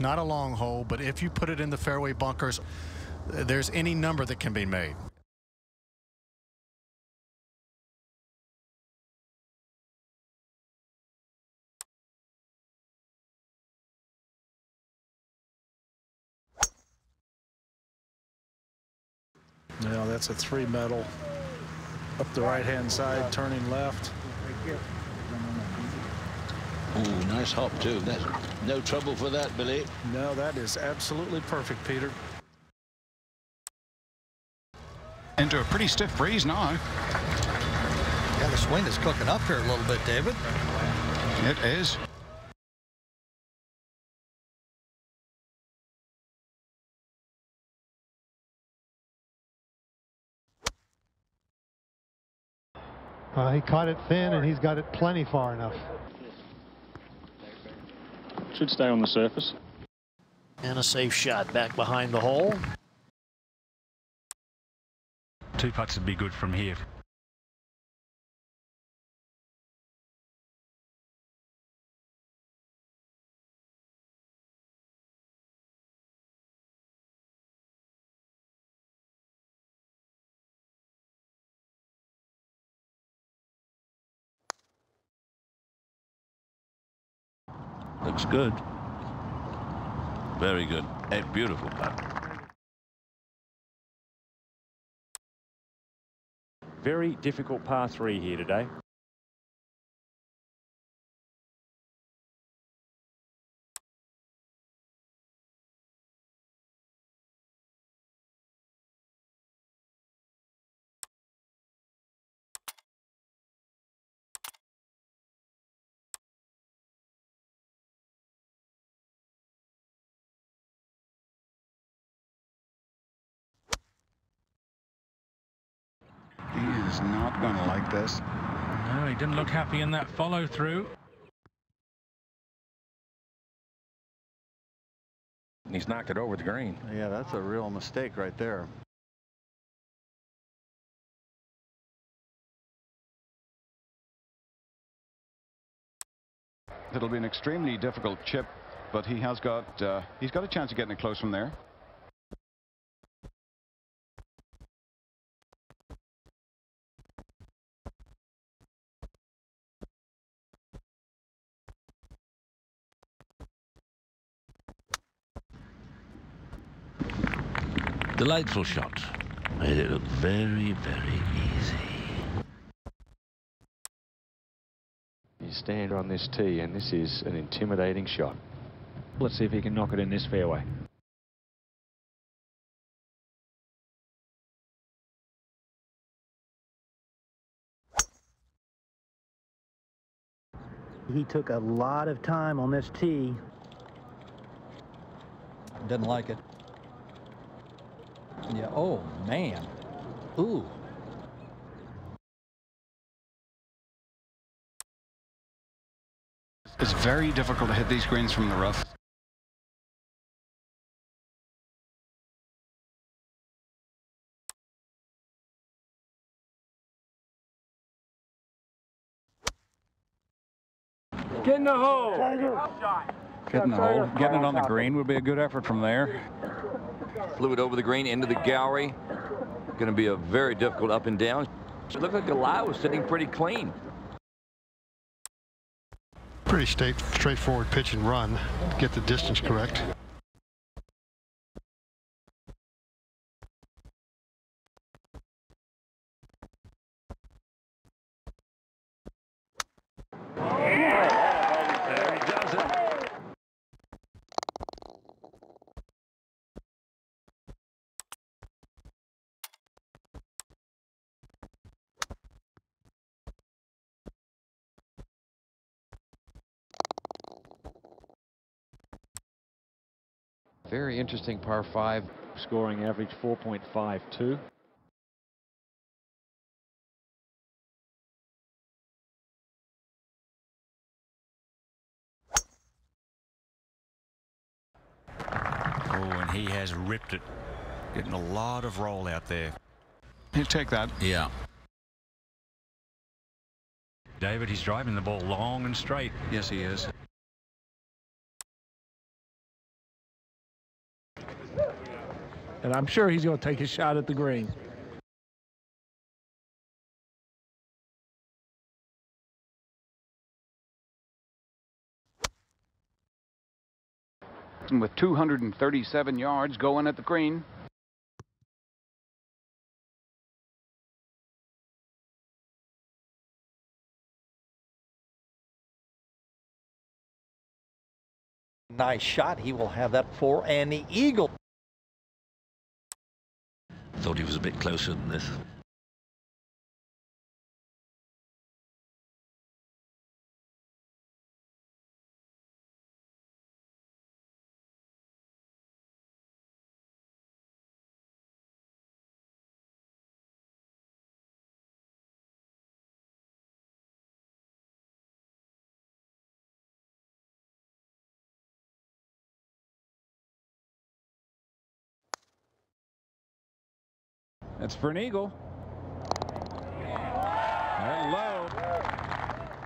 Not a long hole, but if you put it in the fairway bunkers, there's any number that can be made. Now that's a three metal up the right hand side, turning left. Ooh, nice hop too. That's no trouble for that, Billy. No, that is absolutely perfect, Peter. Into a pretty stiff breeze now. Yeah, the swing is cooking up here a little bit, David. It is. Uh, he caught it thin and he's got it plenty far enough. Should stay on the surface. And a safe shot back behind the hole. Two putts would be good from here. Looks good. Very good. A beautiful putt. Very difficult par three here today. Is not going to like this. No, he didn't look happy in that follow through. He's knocked it over the green. Yeah, that's a real mistake right there. It'll be an extremely difficult chip, but he has got uh, he's got a chance of getting it close from there. Delightful shot. Made it look very, very easy. You stand on this tee, and this is an intimidating shot. Let's see if he can knock it in this fairway. He took a lot of time on this tee. Didn't like it. Yeah, oh, man. Ooh. It's very difficult to hit these greens from the rough. Get in the hole. Getting the hole, getting it on the green would be a good effort from there. Flew it over the green into the gallery. Going to be a very difficult up and down. It looked like lie was sitting pretty clean. Pretty straight, straightforward pitch and run. Get the distance correct. Very interesting par five. Scoring average 4.52. Oh, and he has ripped it. Getting a lot of roll out there. He'll take that. Yeah. David, he's driving the ball long and straight. Yes, he is. And I'm sure he's going to take a shot at the green. With 237 yards going at the green. Nice shot. He will have that for an eagle. Thought he was a bit closer than this. That's for an eagle. Hello.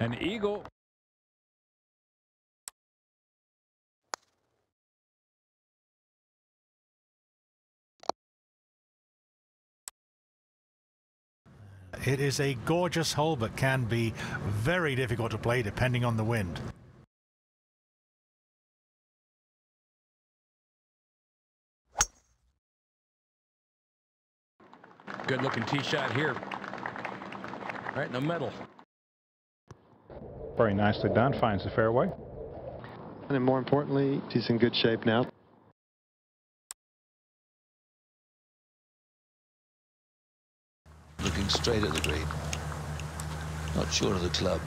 An eagle. It is a gorgeous hole, but can be very difficult to play depending on the wind. Good looking tee shot here. Right in the middle. Very nicely done. Finds the fairway. And then more importantly, he's in good shape now. Looking straight at the green. Not sure of the club.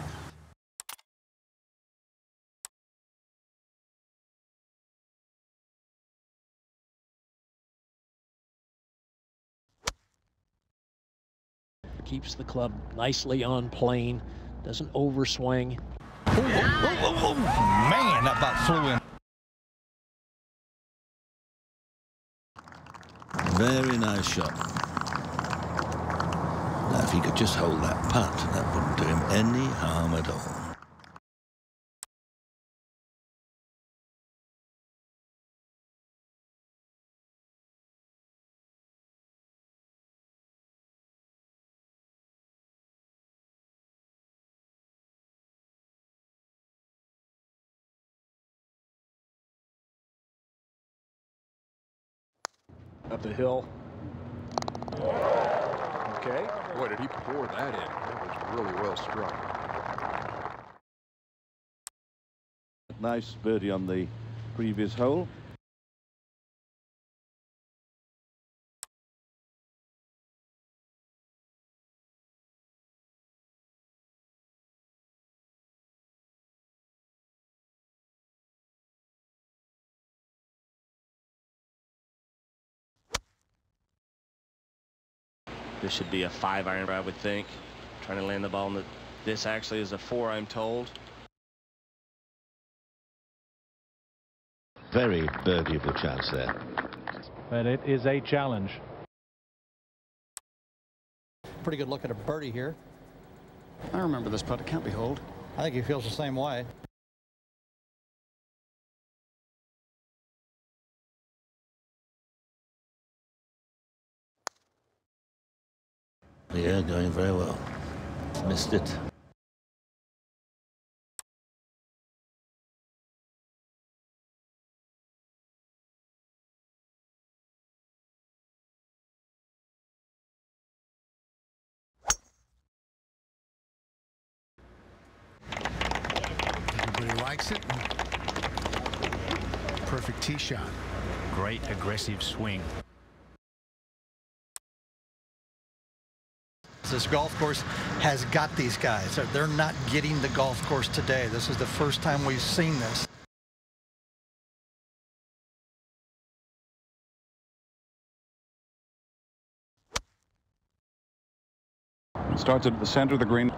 Keeps the club nicely on plane. Doesn't overswing. Oh, oh, oh, man, that about flew in. Very nice shot. Now, if he could just hold that putt, that wouldn't do him any harm at all. Up the hill. Okay. Boy, did he pour that in. That was really well struck. Nice birdie on the previous hole. This should be a five iron, I would think. Trying to land the ball in the. This actually is a four, I'm told. Very birdieable chance there. But it is a challenge. Pretty good look at a birdie here. I remember this putt. It can't be hold. I think he feels the same way. Yeah, going very well. Missed it. Everybody likes it. Perfect tee shot. Great aggressive swing. This golf course has got these guys. They're- They're not getting the golf course today. This is the first time we've seen this. He starts at the center of the green.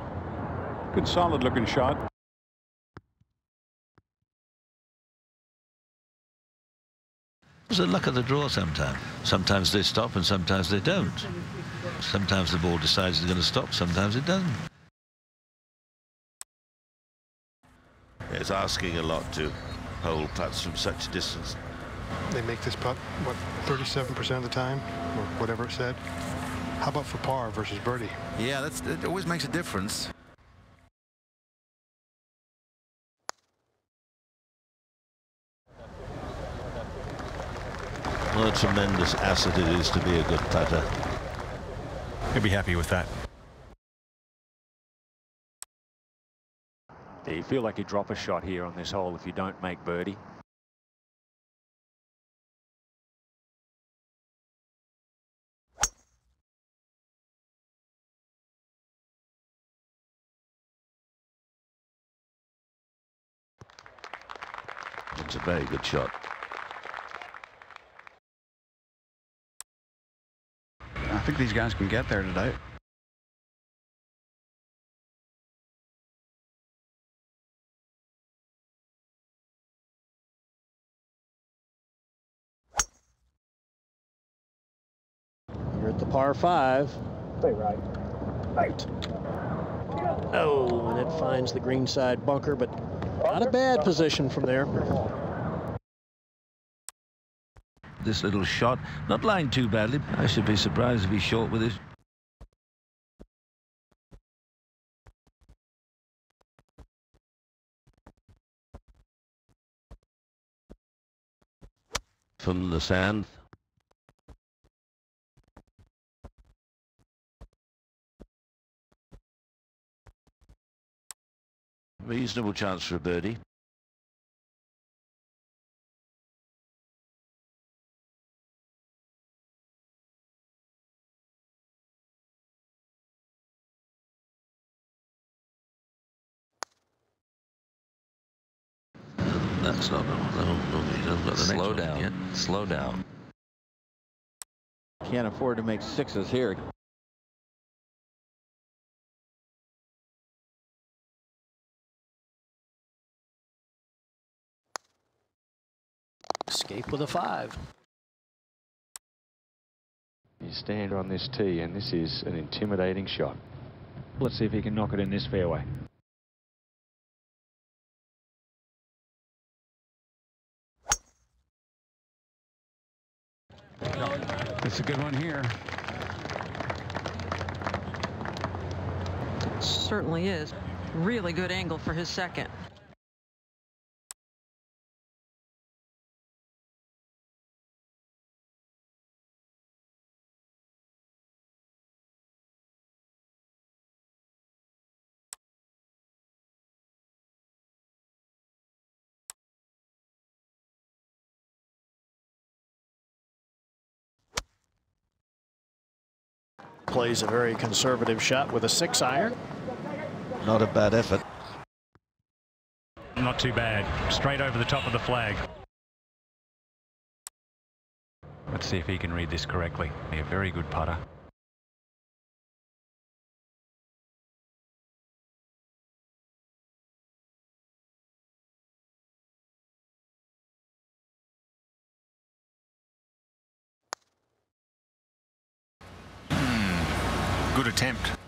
Good solid looking shot. It's the luck of the draw sometimes. Sometimes they stop and sometimes they don't. Sometimes the ball decides it's going to stop, sometimes it doesn't. It's asking a lot to hold putts from such a distance. they make this putt, what, 37% of the time, or whatever it said. How about for par versus birdie? Yeah, that's, it always makes a difference. What a tremendous asset it is to be a good putter. He'll be happy with that. Do you feel like you drop a shot here on this hole if you don't make birdie? It's a very good shot. Think these guys can get there today. You're at the par five. Stay right. Right. Oh, and it finds the green side bunker, but not a bad position from there. This little shot, not lying too badly. I should be surprised if he's short with it. From the sand. Reasonable chance for a birdie. Slow down. Can't afford to make sixes here. Escape with a five. You stand on this tee, and this is an intimidating shot. Let's see if he can knock it in this fairway. It's a good one here. Certainly is. Really good angle for his second. Plays a very conservative shot with a six iron. Not a bad effort. Not too bad. Straight over the top of the flag. Let's see if he can read this correctly. Be a very good putter. Good attempt.